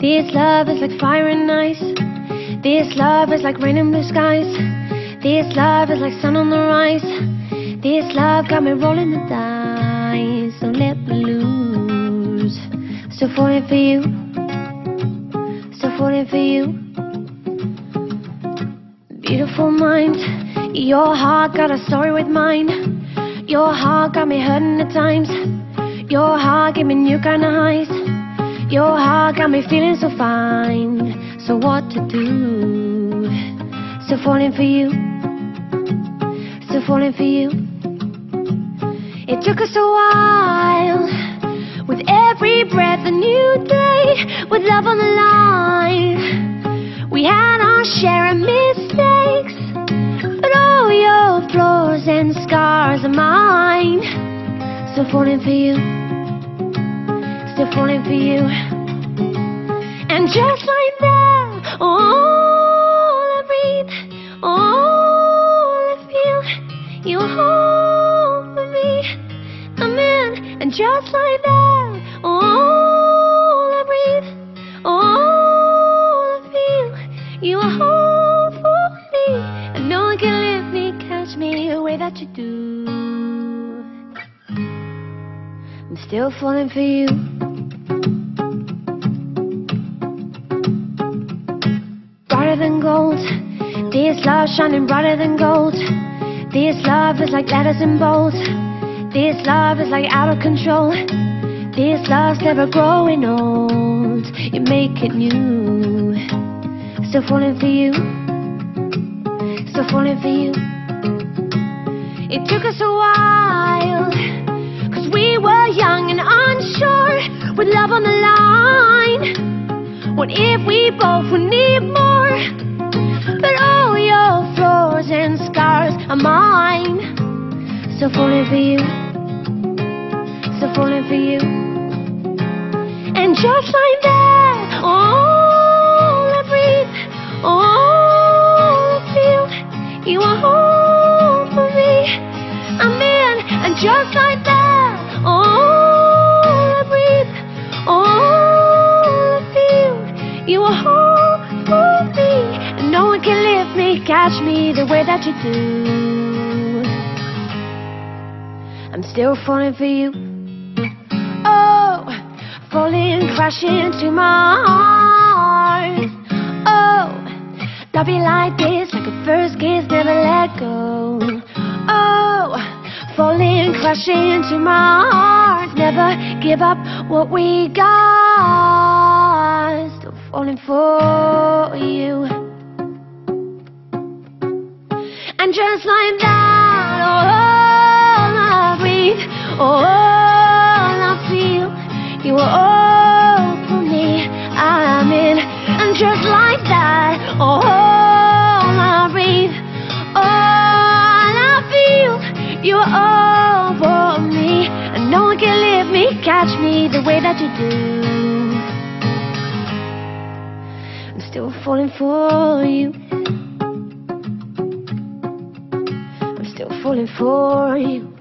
This love is like fire and ice. This love is like rain in blue skies. This love is like sun on the rise. This love got me rolling the dice. So let me loose. Still falling for you. Still falling for you. Beautiful mind. Your heart got a story with mine. Your heart got me hurting at times. Your heart gave me new kind of highs. Your heart got me feeling so fine. So what to do? Still falling for you. Still falling for you. It took us a while. With every breath, a new day. With love on the line. We had our share of mistakes. But all your flaws and scars are mine. Still falling for you. You. And just like that, all I breathe, all I feel, you hold for me. I'm in, and just like that, all I breathe, all I feel, you hold for me. And no one can lift me, catch me the way that you do. I'm still falling for you. Than gold, this love shining brighter than gold. This love is like letters in bold. This love is like out of control. This love's never growing old. You make it new. Still falling for you. Still falling for you. It took us a while. Cause we were young and unsure. With love on the line. What if we both would need more? But all your flaws and scars are mine. Still falling for you. Still falling for you. And just like that, all I breathe, all I feel, you are home for me. I'm in, and just like that, all I breathe, all I feel, you are home catch me the way that you do. I'm still falling for you. Oh, falling, crashing to my heart. Oh, you like this, like a first kiss, never let go. Oh, falling, crashing to my heart. Never give up what we got. Still falling for you. Breathe, oh, all I feel, you are all for me. I'm in, and just like that, all I breathe, oh, all I feel, you are all for me. And no one can lift me, catch me the way that you do. I'm still falling for you. I'm still falling for you.